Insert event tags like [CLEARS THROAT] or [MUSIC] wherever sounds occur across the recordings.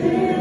Yeah.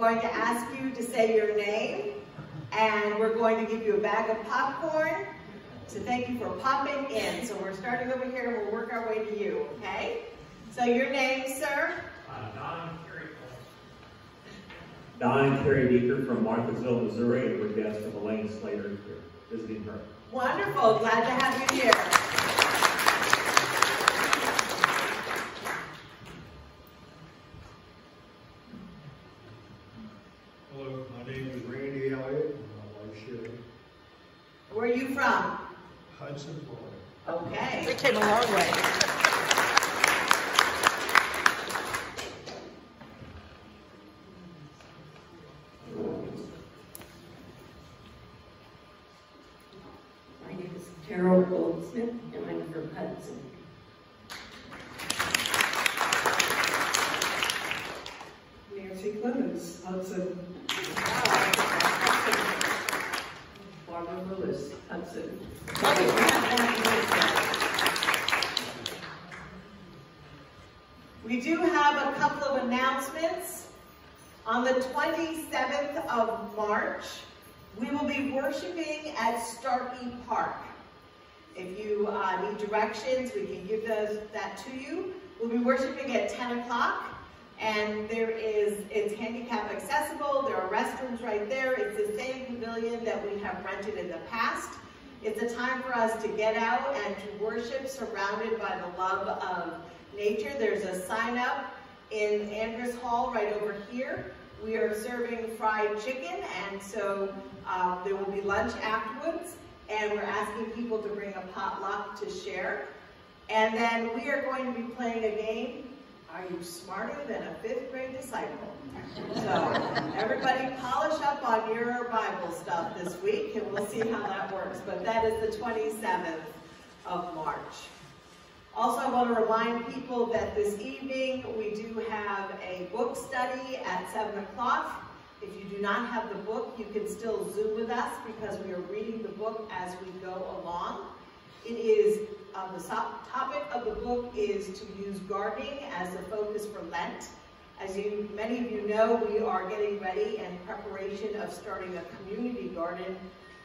Going to ask you to say your name, and we're going to give you a bag of popcorn to thank you for popping in. So we're starting over here, and we'll work our way to you, okay? So your name, sir? Uh, Don Carey Don and Carrie Beaker from Marthasville, Missouri, and we're guests of Elaine Slater here, visiting her. Wonderful. Glad to have you here. Where are you from? Hudson, Florida. Okay. We came a long way. My name is Carol Goldsmith, and I'm from Hudson. Nancy Clemens, Hudson. Lewis Hudson. We do have a couple of announcements. On the 27th of March, we will be worshiping at Starkey Park. If you uh, need directions, we can give those that to you. We'll be worshiping at 10 o'clock and there is, it's handicap accessible, there are restrooms right there, it's the same pavilion rented in the past. It's a time for us to get out and to worship surrounded by the love of nature. There's a sign up in Andrews Hall right over here We are serving fried chicken, and so um, there will be lunch afterwards, and we're asking people to bring a potluck to share. And then we are going to be playing a game, Are You Smarter Than a Fifth Grade Disciple? So everybody polish up on your Bible stuff this week, and we'll see how that works. But that is the 27th of March. Also, I want to remind people that this evening we do have a book study at 7 o'clock. If you do not have the book, you can still Zoom with us because we are reading the book as we go along. It is, uh, the topic of the book is to use gardening as the focus for Lent. As you, many of you know, we are getting ready in preparation of starting a community garden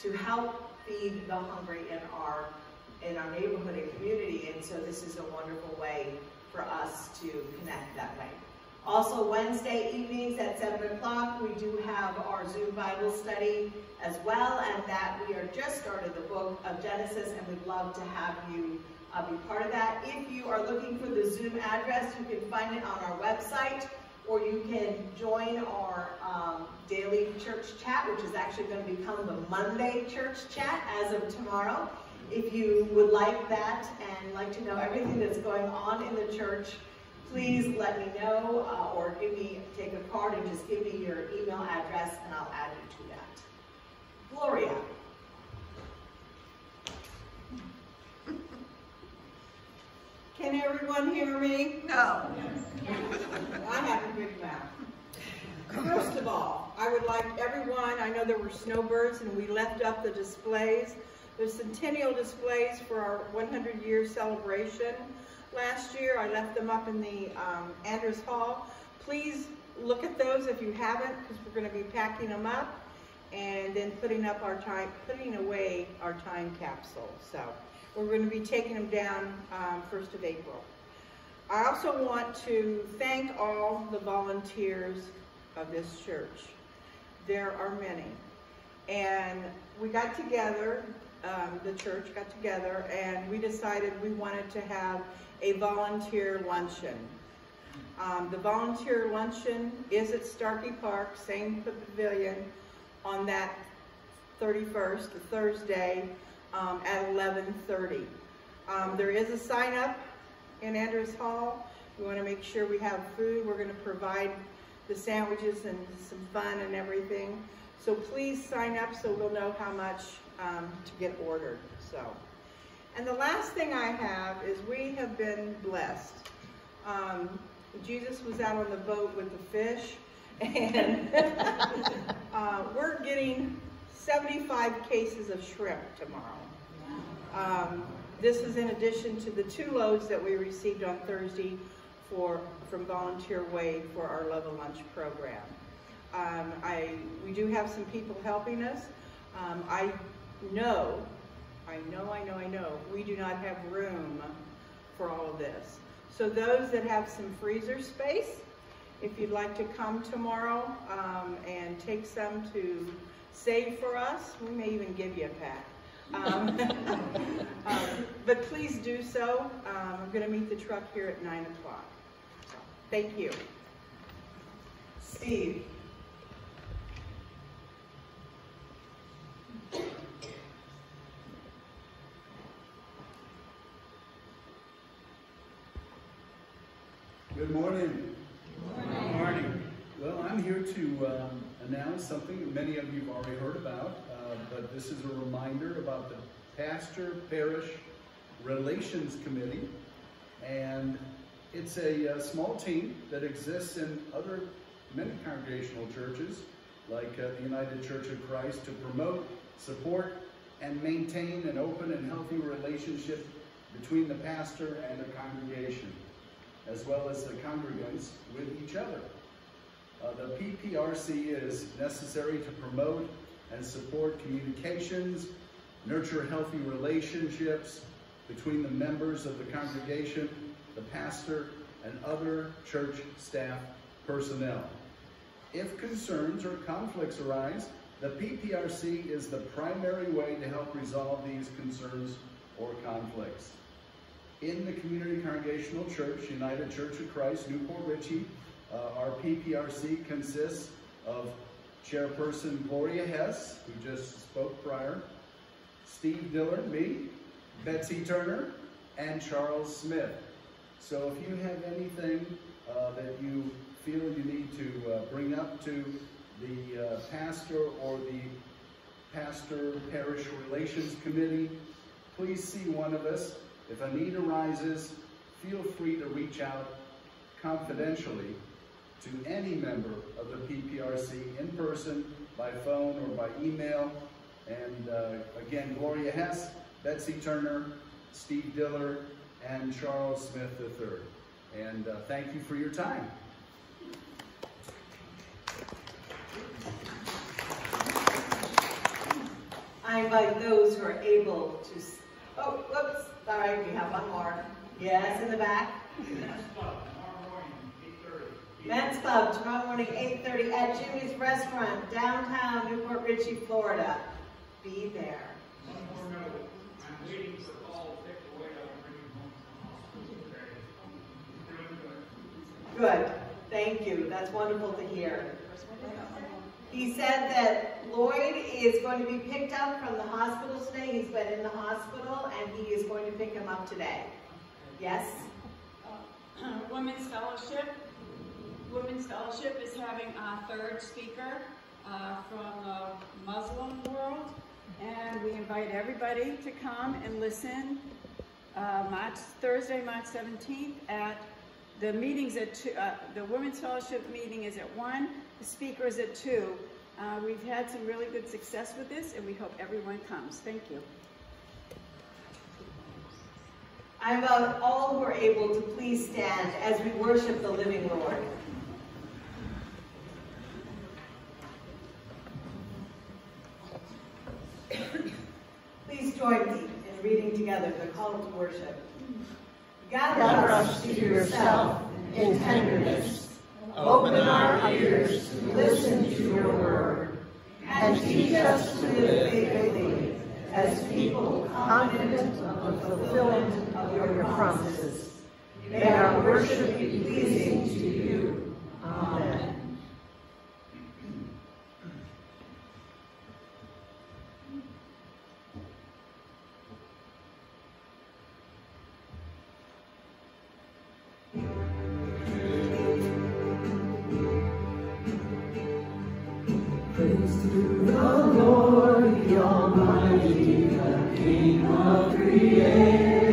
to help feed the hungry in our in our neighborhood and community, and so this is a wonderful way for us to connect that way. Also, Wednesday evenings at 7 o'clock, we do have our Zoom Bible study as well, and that we are just started the book of Genesis, and we'd love to have you uh, be part of that. If you are looking for the Zoom address, you can find it on our website, or you can join our um, daily church chat, which is actually going to become the Monday church chat as of tomorrow. If you would like that and like to know everything that's going on in the church, please let me know uh, or give me, take a card and just give me your email address and I'll add you to that. Gloria. Can everyone hear me? No. I have a big mouth. First of all, I would like everyone, I know there were snowbirds and we left up the displays. The centennial displays for our 100 year celebration. Last year, I left them up in the um, Andrews Hall. Please look at those if you haven't, because we're going to be packing them up and then putting up our time, putting away our time capsule. So we're going to be taking them down um, 1st of April. I also want to thank all the volunteers of this church. There are many. And we got together um, the church got together and we decided we wanted to have a volunteer luncheon. Um, the volunteer luncheon is at Starkey Park, same pavilion, on that 31st, Thursday, um, at 11.30. Um, there is a sign up in Andrews Hall. We want to make sure we have food. We're going to provide the sandwiches and some fun and everything. So please sign up so we'll know how much um, to get ordered. So, and the last thing I have is we have been blessed. Um, Jesus was out on the boat with the fish, and [LAUGHS] uh, we're getting 75 cases of shrimp tomorrow. Um, this is in addition to the two loads that we received on Thursday for from Volunteer Way for our Love of Lunch program. Um, I we do have some people helping us. Um, I know, I know, I know, I know, we do not have room for all of this. So those that have some freezer space, if you'd like to come tomorrow um, and take some to save for us, we may even give you a pack. Um, [LAUGHS] um, but please do so. Um, I'm going to meet the truck here at 9 o'clock. Thank you. Steve. Good morning. Good morning. Well, I'm here to um, announce something that many of you have already heard about, uh, but this is a reminder about the Pastor Parish Relations Committee. And it's a, a uh, small team that exists in other many congregational churches, like uh, the United Church of Christ, to promote, support, and maintain an open and healthy relationship between the pastor and the congregation as well as the congregants with each other. Uh, the PPRC is necessary to promote and support communications, nurture healthy relationships between the members of the congregation, the pastor, and other church staff personnel. If concerns or conflicts arise, the PPRC is the primary way to help resolve these concerns or conflicts in the Community Congregational Church, United Church of Christ, New Port Richey. Uh, our PPRC consists of Chairperson Gloria Hess, who just spoke prior, Steve Diller, me, Betsy Turner, and Charles Smith. So if you have anything uh, that you feel you need to uh, bring up to the uh, pastor or the pastor parish relations committee, please see one of us. If a need arises, feel free to reach out confidentially to any member of the PPRC in person, by phone, or by email. And uh, again, Gloria Hess, Betsy Turner, Steve Diller, and Charles Smith III. And uh, thank you for your time. I invite those who are able to, oh, whoops, sorry, we have one more. Yes, in the back. Men's Club, tomorrow morning, 8.30 at Jimmy's Restaurant, downtown New Port Richey, Florida. Be there. One more note, I'm waiting for Paul to take the weight out and bring him home. Good, thank you, that's wonderful to hear. He said that Lloyd is going to be picked up from the hospital today. He's been in the hospital and he is going to pick him up today. Yes? Uh, [CLEARS THROAT] Women's Fellowship. Women's Fellowship is having a third speaker uh, from the Muslim world. And we invite everybody to come and listen uh, March, Thursday, March 17th at the meetings at two, uh, the Women's Fellowship meeting is at one, the speaker is at two. Uh, we've had some really good success with this and we hope everyone comes. Thank you. I invite all who are able to please stand as we worship the living Lord. Please join me in reading together the call to worship. Gather us to yourself in tenderness. Open our ears to listen to your word. And teach us to live faithfully as people confident of the fulfillment of your promises. May our worship be pleasing to you. Amen. Praise to the Lord, the Almighty, the King of creation.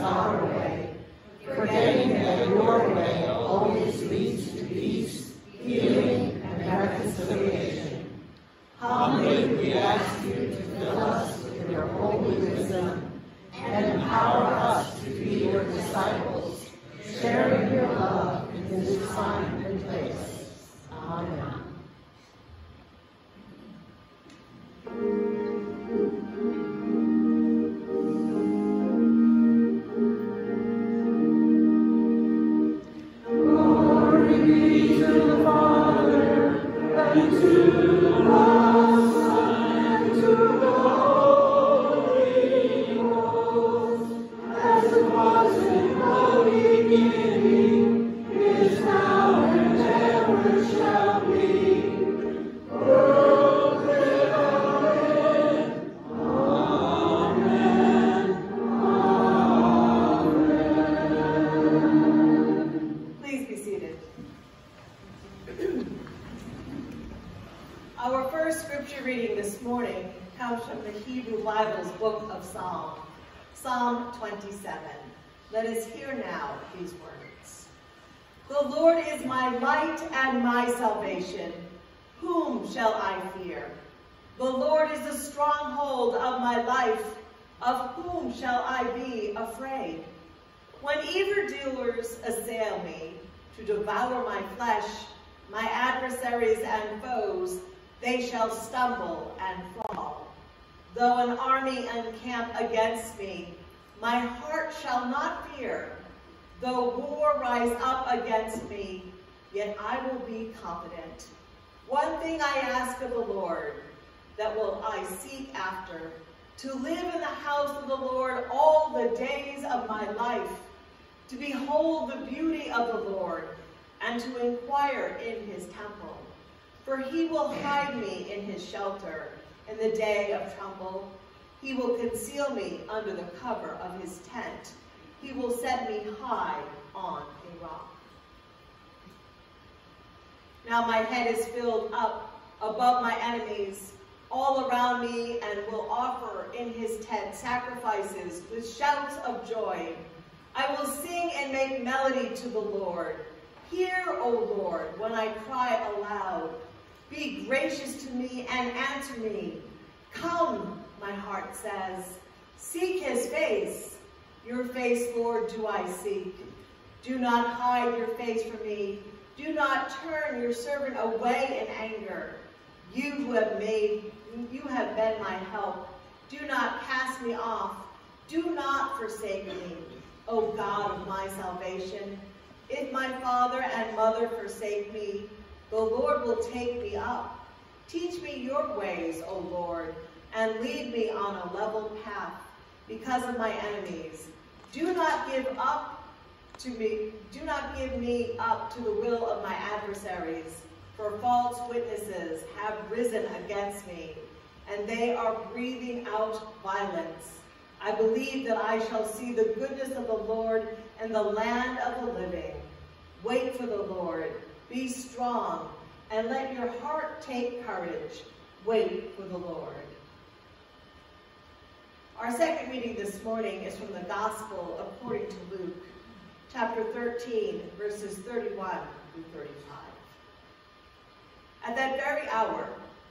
Our way, forgetting that your way always leads to peace, healing, and reconciliation. Humbly we ask you to fill us with your holy wisdom and empower us to be your disciples, sharing your love in this time will be confident. One thing I ask of the Lord, that will I seek after, to live in the house of the Lord all the days of my life, to behold the beauty of the Lord, and to inquire in his temple. For he will hide me in his shelter in the day of trouble. He will conceal me under the cover of his tent. He will set me high on a rock. Now my head is filled up above my enemies all around me and will offer in his tent sacrifices with shouts of joy. I will sing and make melody to the Lord. Hear, O Lord, when I cry aloud. Be gracious to me and answer me. Come, my heart says. Seek his face. Your face, Lord, do I seek. Do not hide your face from me. Do not turn your servant away in anger. You who have made, you have been my help. Do not cast me off. Do not forsake me, O God of my salvation. If my father and mother forsake me, the Lord will take me up. Teach me your ways, O Lord, and lead me on a level path because of my enemies. Do not give up to me, do not give me up to the will of my adversaries, for false witnesses have risen against me, and they are breathing out violence. I believe that I shall see the goodness of the Lord in the land of the living. Wait for the Lord. Be strong, and let your heart take courage. Wait for the Lord. Our second reading this morning is from the Gospel according to Luke, chapter 13, verses 31 through 35. At that very hour,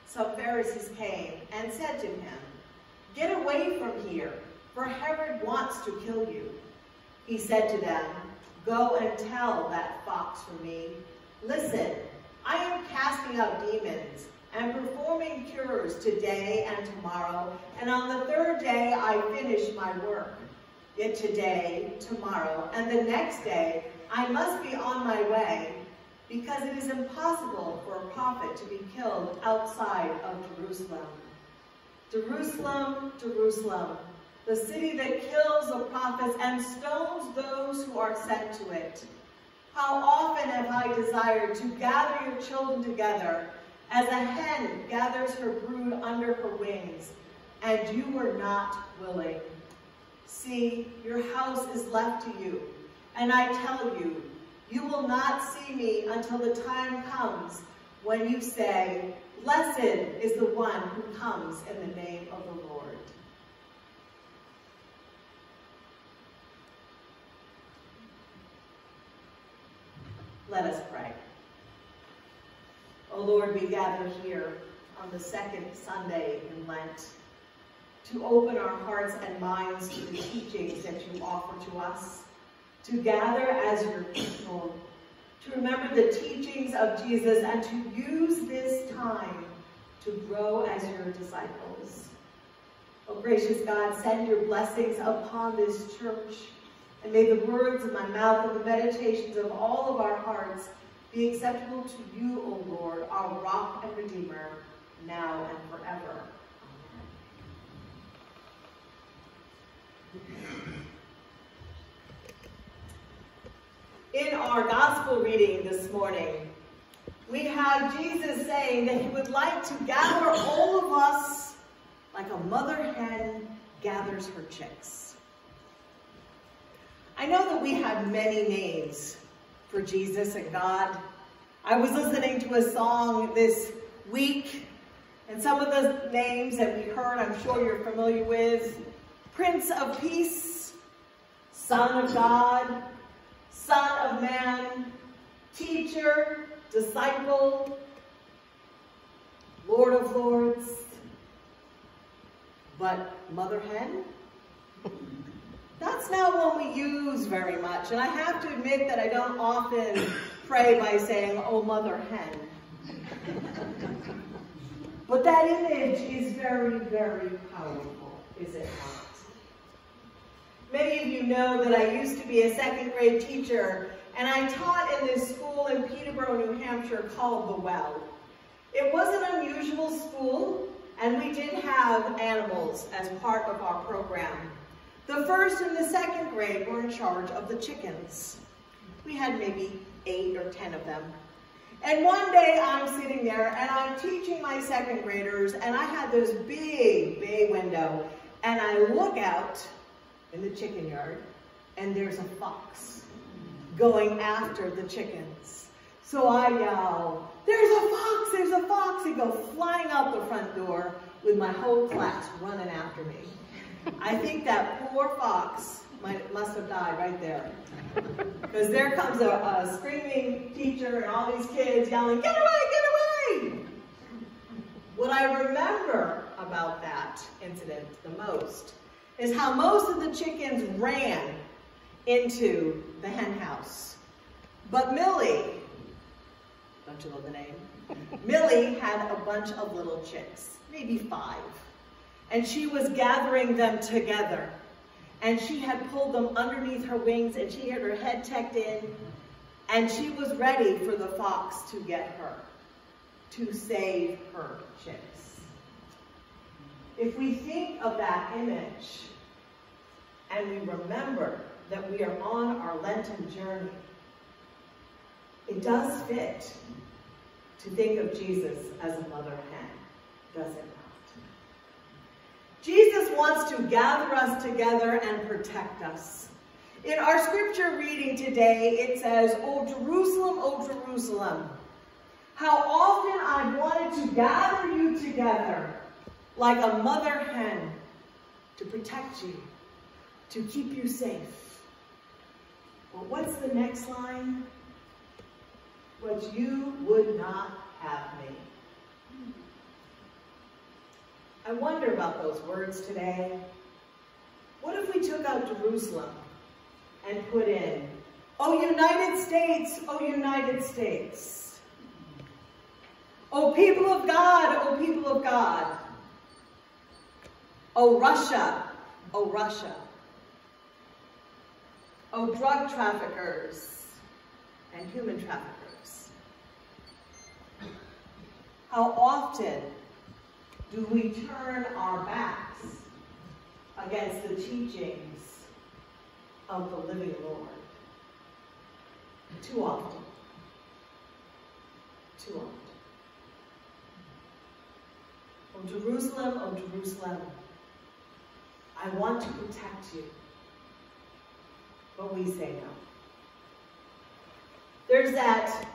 some Pharisees came and said to him, Get away from here, for Herod wants to kill you. He said to them, Go and tell that fox for me, Listen, I am casting out demons and performing cures today and tomorrow, and on the third day I finish my work. Yet today, tomorrow, and the next day I must be on my way, because it is impossible for a prophet to be killed outside of Jerusalem. Jerusalem, Jerusalem, the city that kills the prophets and stones those who are sent to it. How often have I desired to gather your children together as a hen gathers her brood under her wings, and you were not willing. See, your house is left to you, and I tell you, you will not see me until the time comes when you say, Blessed is the one who comes in the name of the Lord. Let us pray. O oh Lord, we gather here on the second Sunday in Lent to open our hearts and minds to the teachings that you offer to us, to gather as your people, to remember the teachings of Jesus and to use this time to grow as your disciples. Oh, gracious God, send your blessings upon this church, and may the words of my mouth and the meditations of all of our hearts be acceptable to you, O Lord, our rock and redeemer, now and forever. In our gospel reading this morning, we have Jesus saying that he would like to gather all of us like a mother hen gathers her chicks. I know that we have many names for Jesus and God. I was listening to a song this week, and some of the names that we heard, I'm sure you're familiar with. Prince of Peace, Son of God, Son of Man, Teacher, Disciple, Lord of Lords, but Mother Hen? That's not one we use very much, and I have to admit that I don't often pray by saying, oh, Mother Hen. but that image is very, very powerful, is it not? Many of you know that I used to be a second grade teacher, and I taught in this school in Peterborough, New Hampshire called The Well. It was an unusual school, and we did have animals as part of our program. The first and the second grade were in charge of the chickens. We had maybe eight or 10 of them. And one day I'm sitting there and I'm teaching my second graders and I had this big bay window and I look out in the chicken yard, and there's a fox going after the chickens. So I yell, there's a fox, there's a fox, and go flying out the front door with my whole class running after me. I think that poor fox might, must have died right there. Because there comes a, a screaming teacher and all these kids yelling, get away, get away! What I remember about that incident the most is how most of the chickens ran into the hen house. But Millie, don't you love the name? [LAUGHS] Millie had a bunch of little chicks, maybe five. And she was gathering them together. And she had pulled them underneath her wings and she had her head tucked in. And she was ready for the fox to get her, to save her chicks. If we think of that image and we remember that we are on our Lenten journey, it does fit to think of Jesus as a mother hen, does it not? Jesus wants to gather us together and protect us. In our scripture reading today, it says, O Jerusalem, O Jerusalem, how often I've wanted to gather you together like a mother hen to protect you, to keep you safe. Well, what's the next line? But you would not have me. I wonder about those words today. What if we took out Jerusalem and put in, Oh United States, oh United States. Oh people of God, oh people of God. Oh Russia, oh Russia. Oh drug traffickers and human traffickers. How often do we turn our backs against the teachings of the living Lord? Too often. Too often. Oh Jerusalem, oh Jerusalem, I want to protect you. But we say no. There's that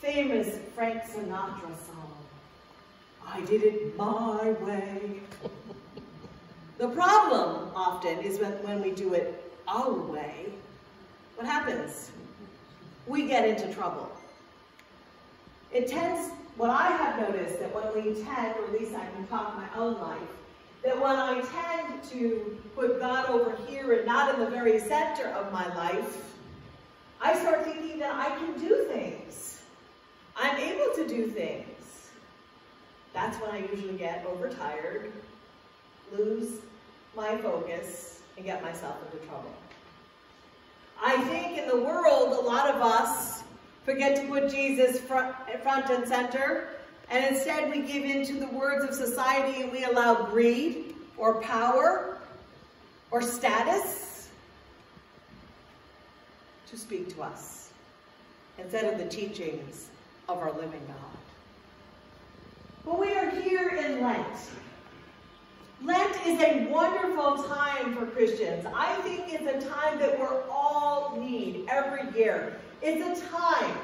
famous Frank Sinatra song, I did it my way. the problem often is when, when we do it our way, what happens? We get into trouble. It tends, what I have noticed, that when we tend, or at least I can talk my own life, that when I tend to put God over here and not in the very center of my life, I start thinking that I can do things. I'm able to do things. That's when I usually get overtired, lose my focus, and get myself into trouble. I think in the world, a lot of us forget to put Jesus front, front and center, and instead we give in to the words of society and we allow greed or power or status to speak to us instead of the teachings of our living God. But we are here in Lent. Lent is a wonderful time for Christians. I think it's a time that we're all need every year. It's a time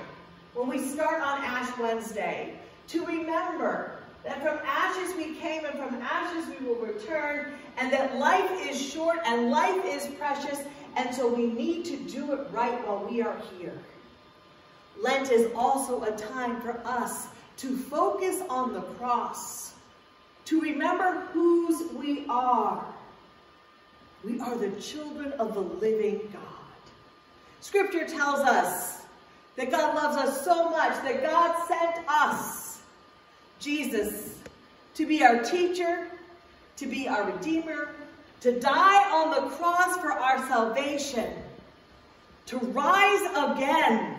when we start on Ash Wednesday to remember that from ashes we came and from ashes we will return and that life is short and life is precious and so we need to do it right while we are here. Lent is also a time for us to focus on the cross, to remember whose we are. We are the children of the living God. Scripture tells us that God loves us so much that God sent us, Jesus, to be our teacher, to be our redeemer, to die on the cross for our salvation, to rise again,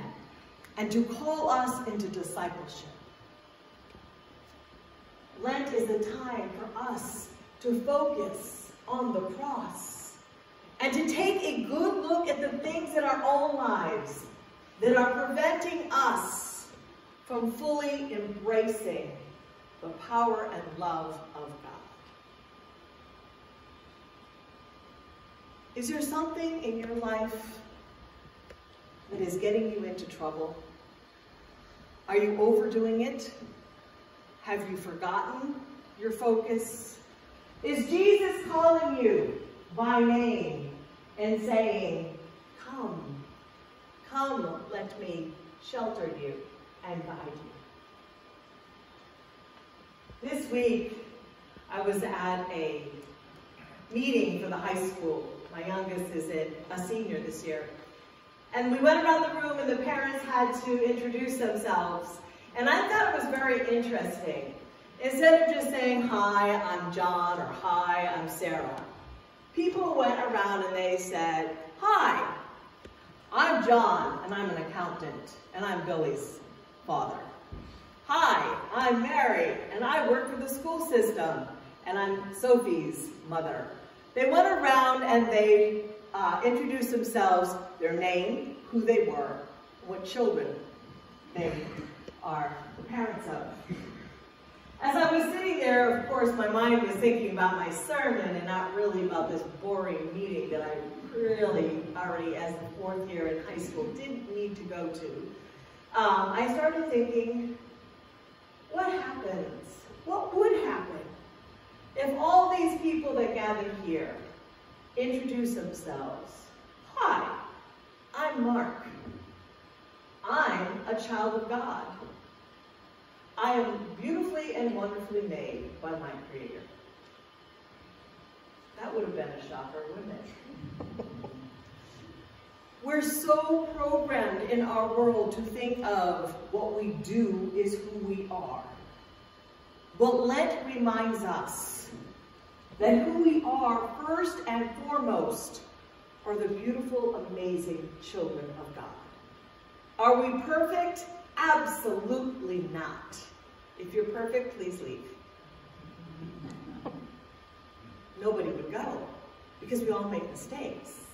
and to call us into discipleship. Lent is a time for us to focus on the cross and to take a good look at the things in our own lives that are preventing us from fully embracing the power and love of God. Is there something in your life that is getting you into trouble? Are you overdoing it? Have you forgotten your focus? Is Jesus calling you by name and saying, come, come, let me shelter you and guide you. This week, I was at a meeting for the high school. My youngest is a senior this year. And we went around the room and the parents had to introduce themselves. And I thought it was very interesting. Instead of just saying, hi, I'm John, or hi, I'm Sarah, people went around and they said, hi, I'm John, and I'm an accountant, and I'm Billy's father. Hi, I'm Mary, and I work for the school system, and I'm Sophie's mother. They went around and they uh, introduced themselves, their name, who they were, what children they are the parents of. As I was sitting there, of course, my mind was thinking about my sermon and not really about this boring meeting that I really already, as the fourth year in high school, didn't need to go to. Um, I started thinking, what happens? What would happen if all these people that gather here introduce themselves? Hi, I'm Mark. I'm a child of God. I am beautifully and wonderfully made by my Creator. That would have been a shocker, wouldn't it? [LAUGHS] We're so programmed in our world to think of what we do is who we are. But Lent reminds us that who we are first and foremost are the beautiful, amazing children of God. Are we perfect? Absolutely not. If you're perfect, please leave. Nobody would go because we all make mistakes.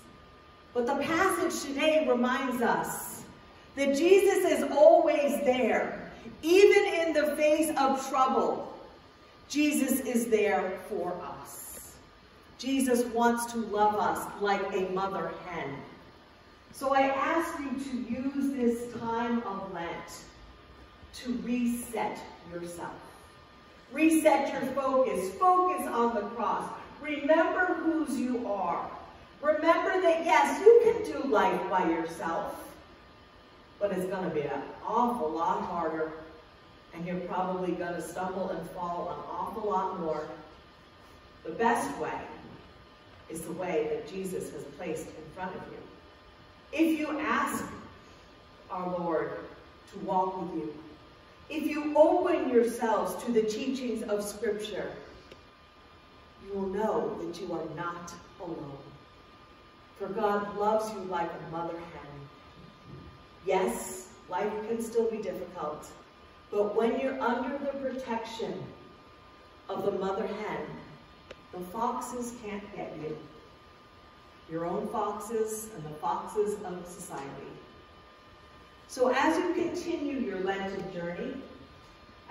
But the passage today reminds us that Jesus is always there, even in the face of trouble. Jesus is there for us. Jesus wants to love us like a mother hen. So I ask you to use this time of Lent to reset yourself. Reset your focus. Focus on the cross. Remember whose you are. Remember that, yes, you can do life by yourself, but it's going to be an awful lot harder, and you're probably going to stumble and fall an awful lot more. The best way is the way that Jesus has placed in front of you. If you ask our Lord to walk with you, if you open yourselves to the teachings of Scripture, you will know that you are not alone. For God loves you like a mother hen. Yes, life can still be difficult, but when you're under the protection of the mother hen, the foxes can't get you. Your own foxes and the foxes of society. So as you continue your Lenten journey,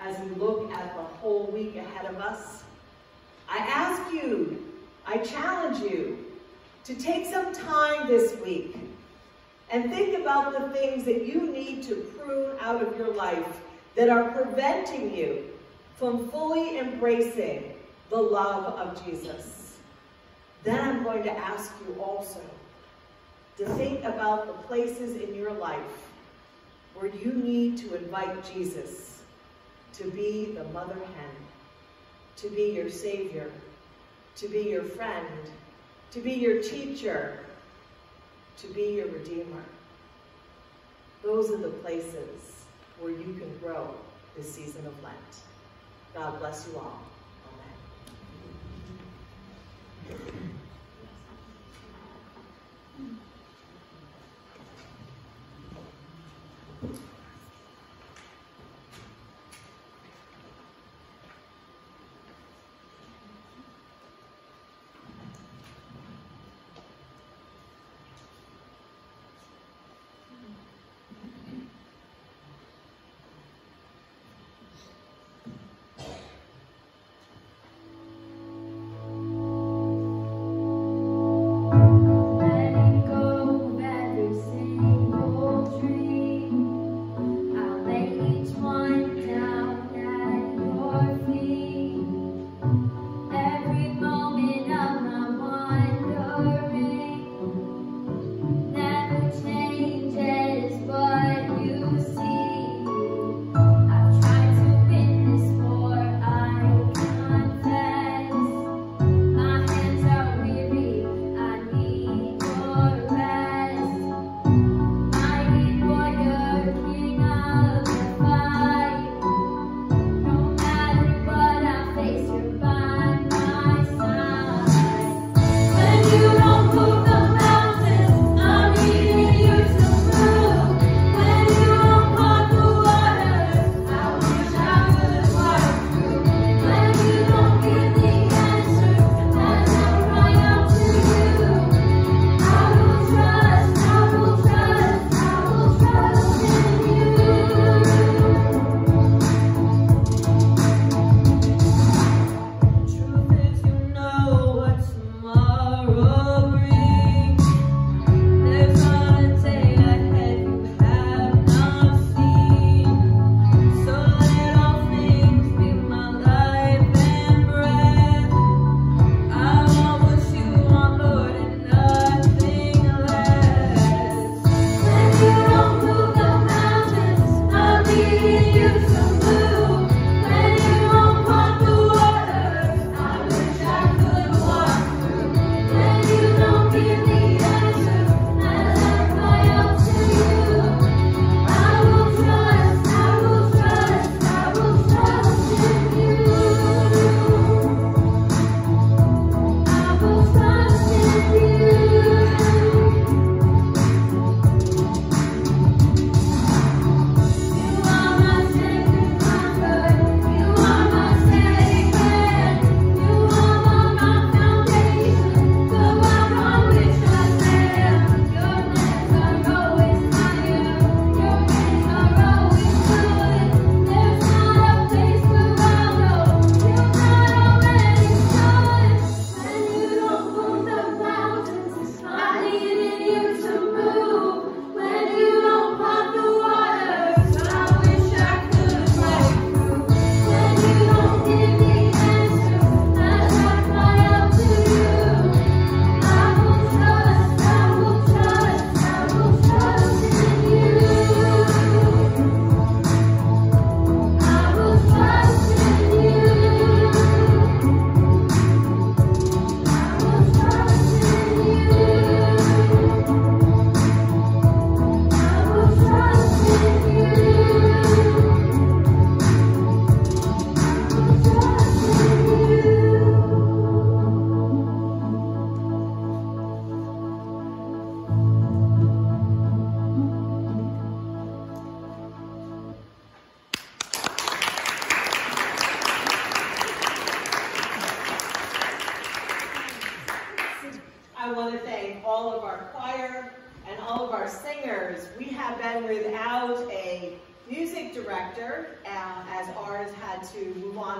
as we look at the whole week ahead of us, I ask you, I challenge you to take some time this week and think about the things that you need to prune out of your life that are preventing you from fully embracing the love of Jesus. Then I'm going to ask you also to think about the places in your life where you need to invite Jesus to be the mother hen, to be your savior, to be your friend, to be your teacher, to be your redeemer. Those are the places where you can grow this season of Lent. God bless you all.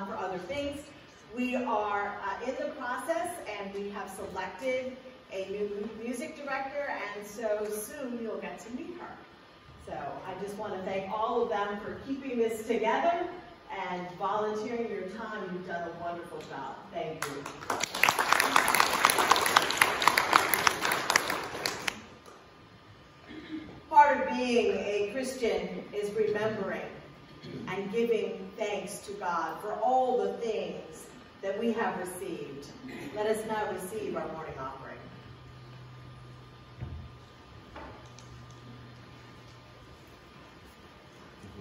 On for other things. We are uh, in the process and we have selected a new music director and so soon you'll get to meet her. So I just want to thank all of them for keeping this together and volunteering your time. You've done a wonderful job. Thank you. Part of being a Christian is remembering and giving thanks to God for all the things that we have received. Let us now receive our morning offering.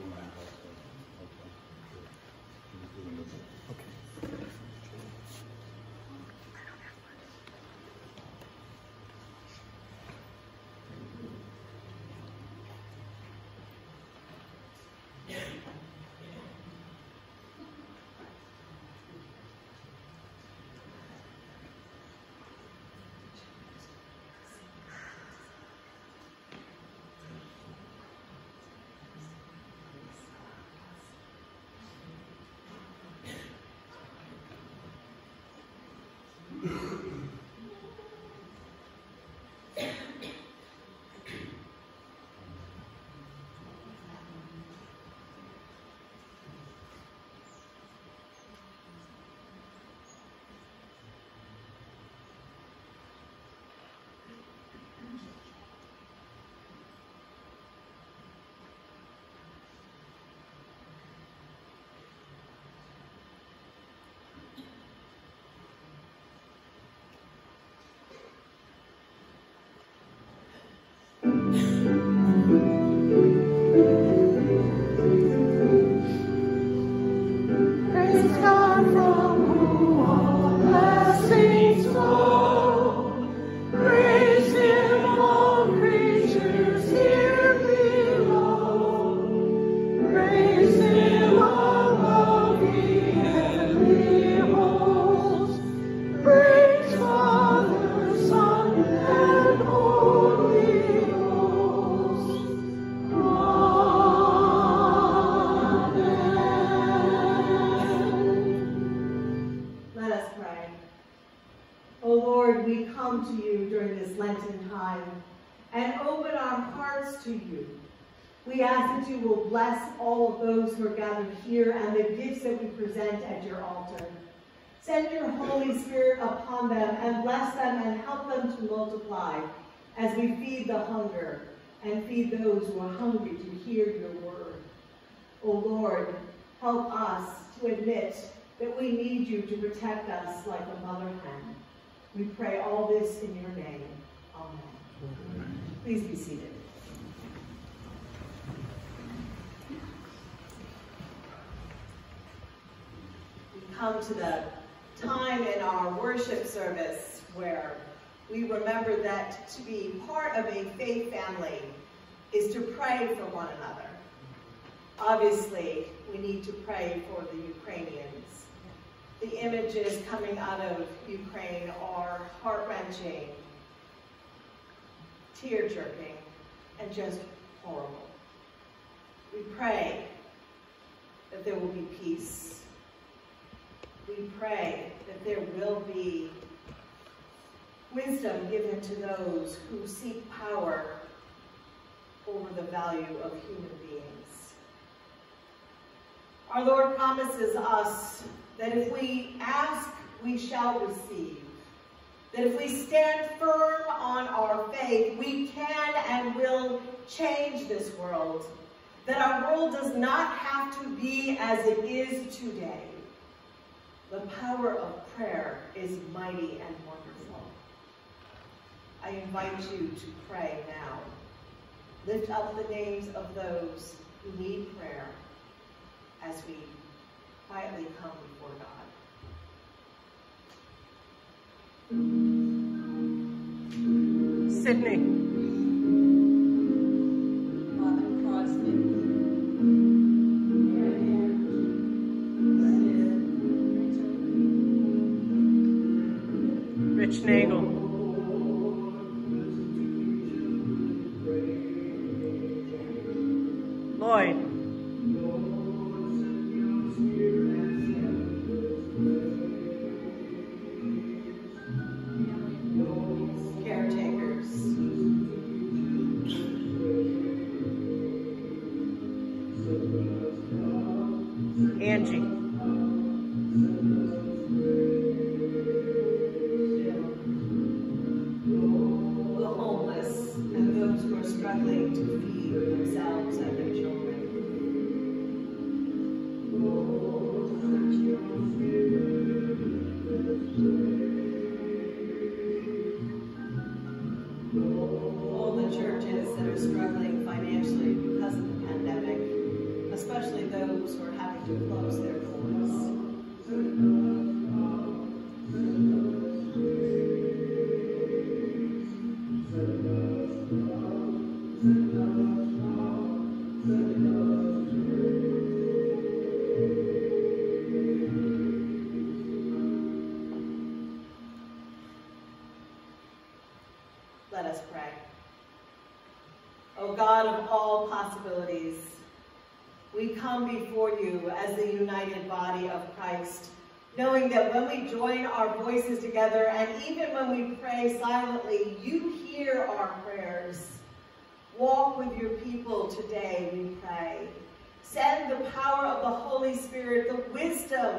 and Lord, help us to admit that we need you to protect us like a mother hen. We pray all this in your name. Amen. Please be seated. We come to the time in our worship service where we remember that to be part of a faith family is to pray for one another. Obviously, we need to pray for the Ukrainians. The images coming out of Ukraine are heart-wrenching, tear-jerking, and just horrible. We pray that there will be peace. We pray that there will be wisdom given to those who seek power over the value of human beings. Our Lord promises us that if we ask, we shall receive. That if we stand firm on our faith, we can and will change this world. That our world does not have to be as it is today. The power of prayer is mighty and wonderful. I invite you to pray now. Lift up the names of those who need prayer as we quietly come before God. Sydney. Rich Nagel. Lloyd.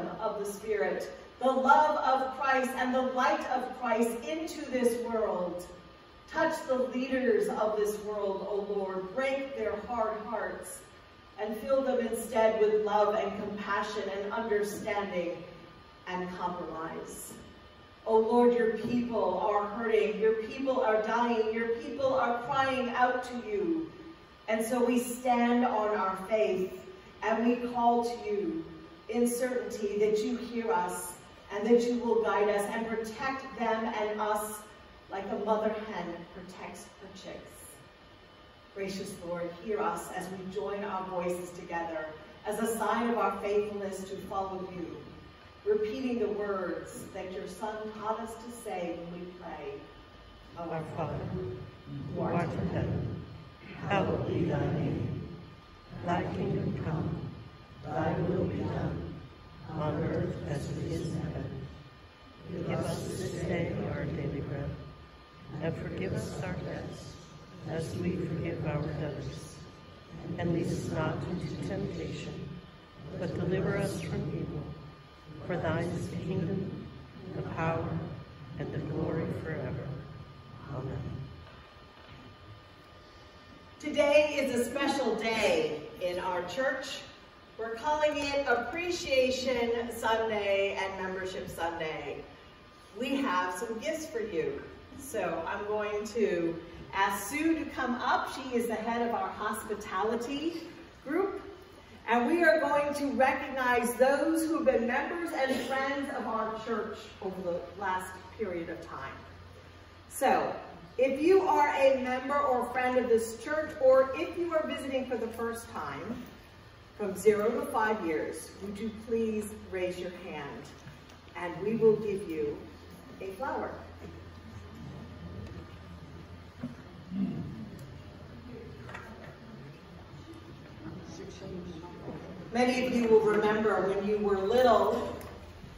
Wisdom of the Spirit, the love of Christ, and the light of Christ into this world. Touch the leaders of this world, O Lord. Break their hard hearts and fill them instead with love and compassion and understanding and compromise. O Lord, your people are hurting. Your people are dying. Your people are crying out to you. And so we stand on our faith and we call to you in certainty that you hear us and that you will guide us and protect them and us like a mother hen protects her chicks. Gracious Lord, hear us as we join our voices together as a sign of our faithfulness to follow you, repeating the words that your Son taught us to say when we pray. Oh, our Father, who art in heaven, hallowed be thy name. Thy kingdom come, thy will be done, on earth as it is in heaven. Give us this day our daily bread, and forgive us our debts, as we forgive our debtors. And lead us not into temptation, but deliver us from evil. For thine is the kingdom, the power, and the glory forever. Amen. Today is a special day in our church. We're calling it Appreciation Sunday and Membership Sunday. We have some gifts for you. So I'm going to ask Sue to come up. She is the head of our hospitality group. And we are going to recognize those who've been members and friends of our church over the last period of time. So, if you are a member or friend of this church, or if you are visiting for the first time, from zero to five years, would you please raise your hand and we will give you a flower. Many of you will remember when you were little,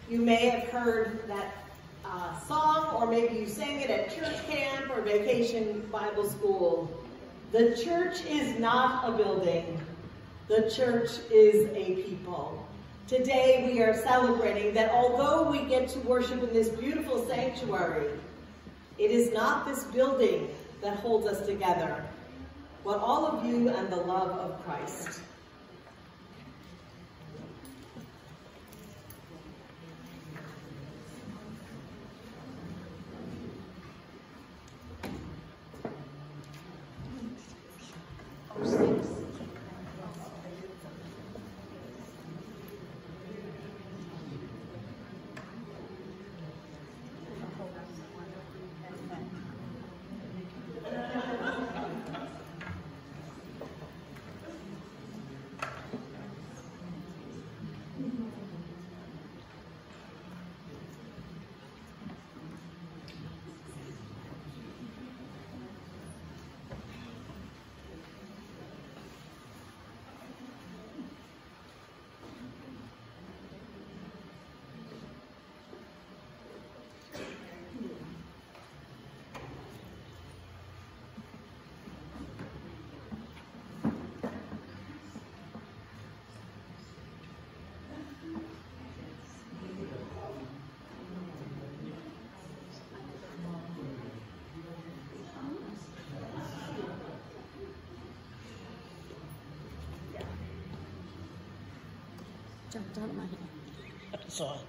you may have heard that uh, song, or maybe you sang it at church camp or vacation Bible school. The church is not a building. The church is a people. Today we are celebrating that although we get to worship in this beautiful sanctuary, it is not this building that holds us together, but all of you and the love of Christ. Jumped out of my hand it.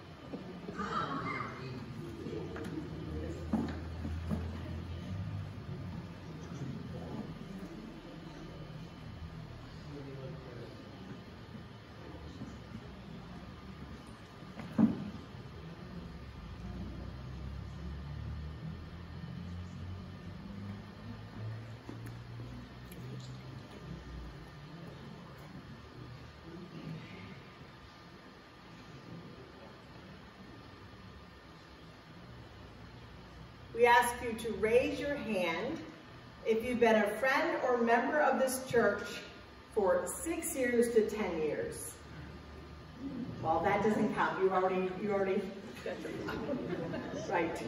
We ask to raise your hand if you've been a friend or member of this church for six years to 10 years. Well, that doesn't count. You already, you already, right.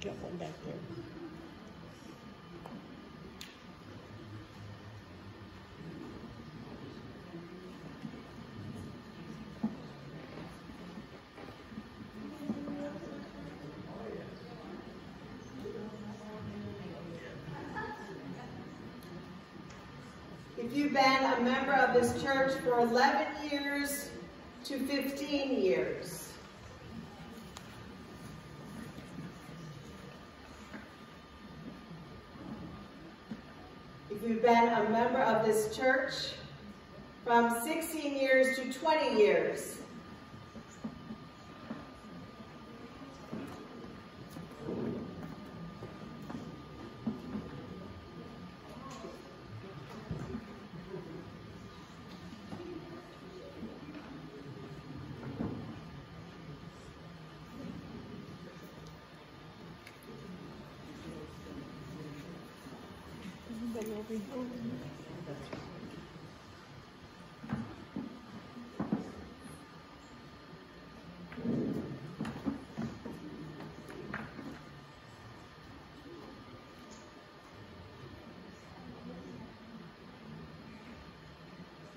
Get one back there. If you've been a member of this church for 11 years to 15 years. If you've been a member of this church from 16 years to 20 years. If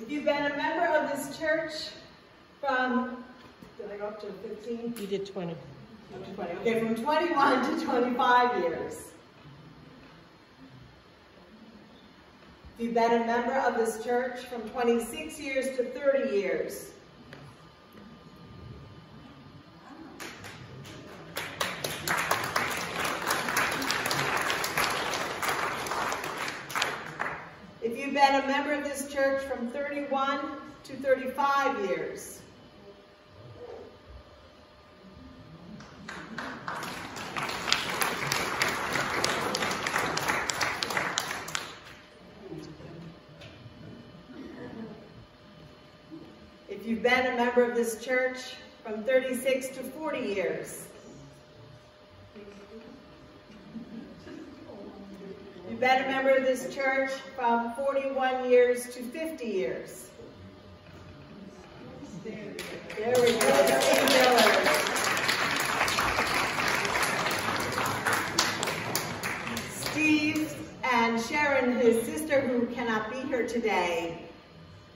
you've been a member of this church from, did I go up to 15? You did 20. Up to 20. Okay, from 21 to 25 years. If you've been a member of this church from 26 years to 30 years. If you've been a member of this church from 31 to 35 years. If you've been a member of this church from 36 to 40 years. You've been a member of this church from 41 years to 50 years. There we go. Steve Steve and Sharon, his sister who cannot be here today,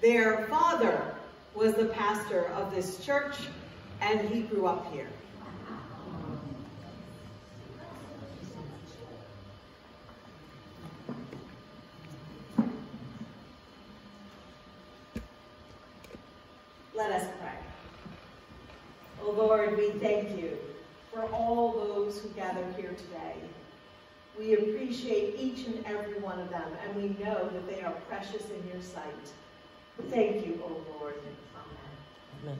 their father was the pastor of this church and he grew up here. Let us pray. Oh Lord, we thank you for all those who gather here today. We appreciate each and every one of them, and we know that they are precious in your sight. Thank you, O Lord. Amen. Amen.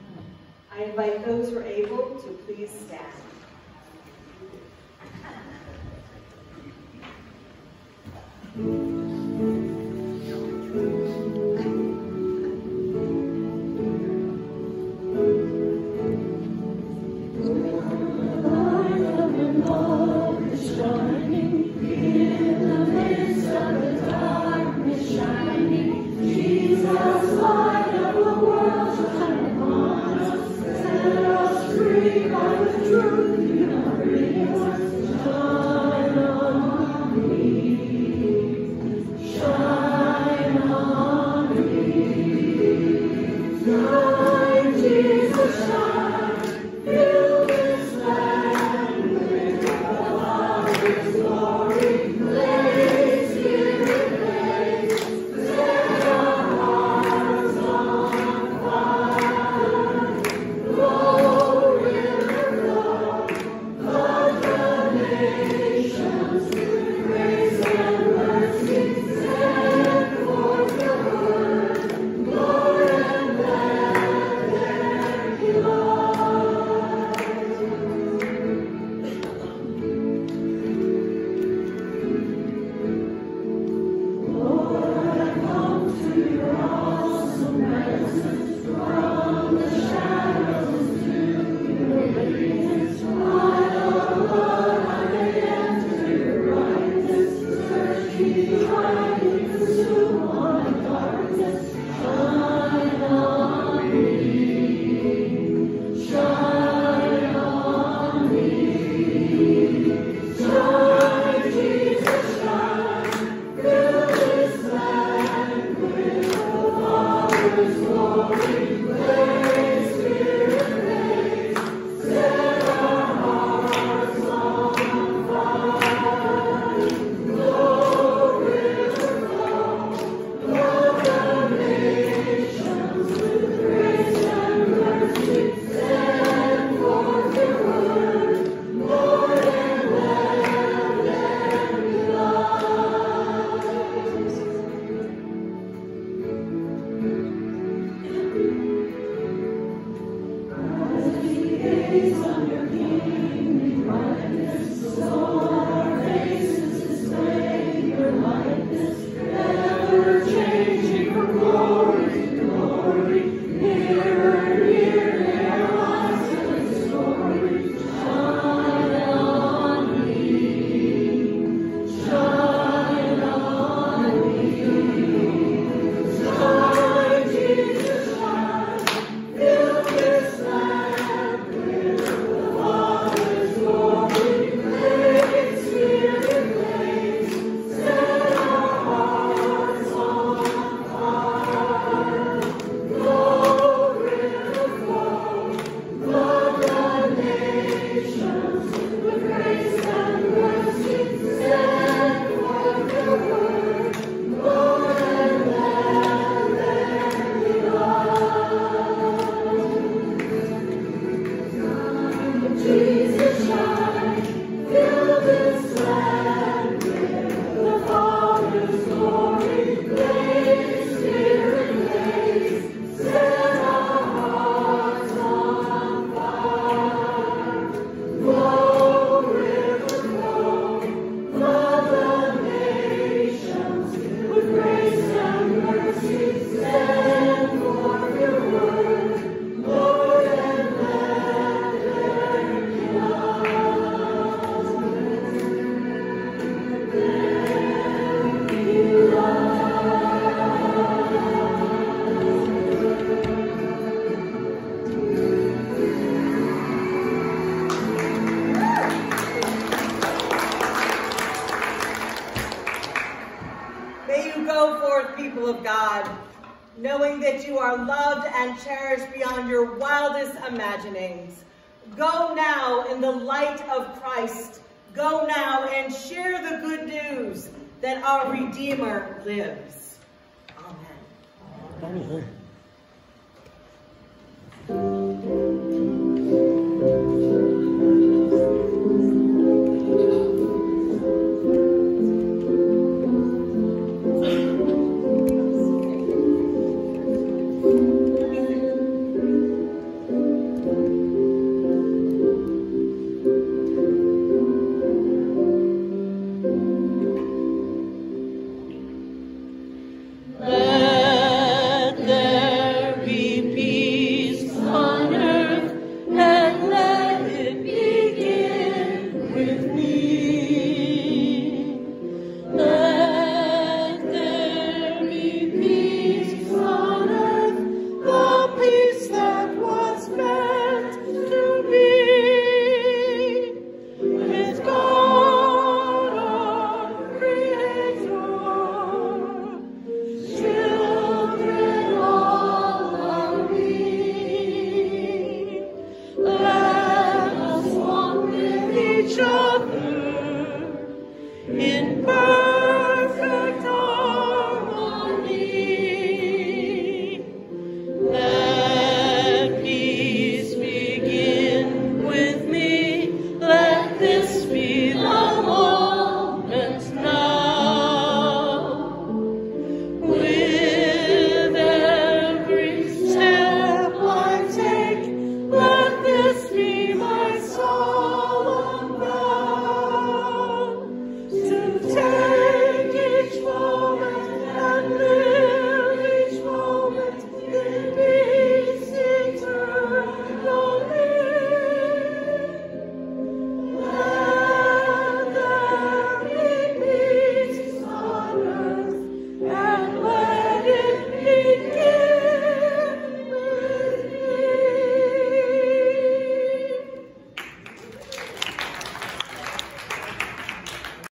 I invite those who are able to please stand.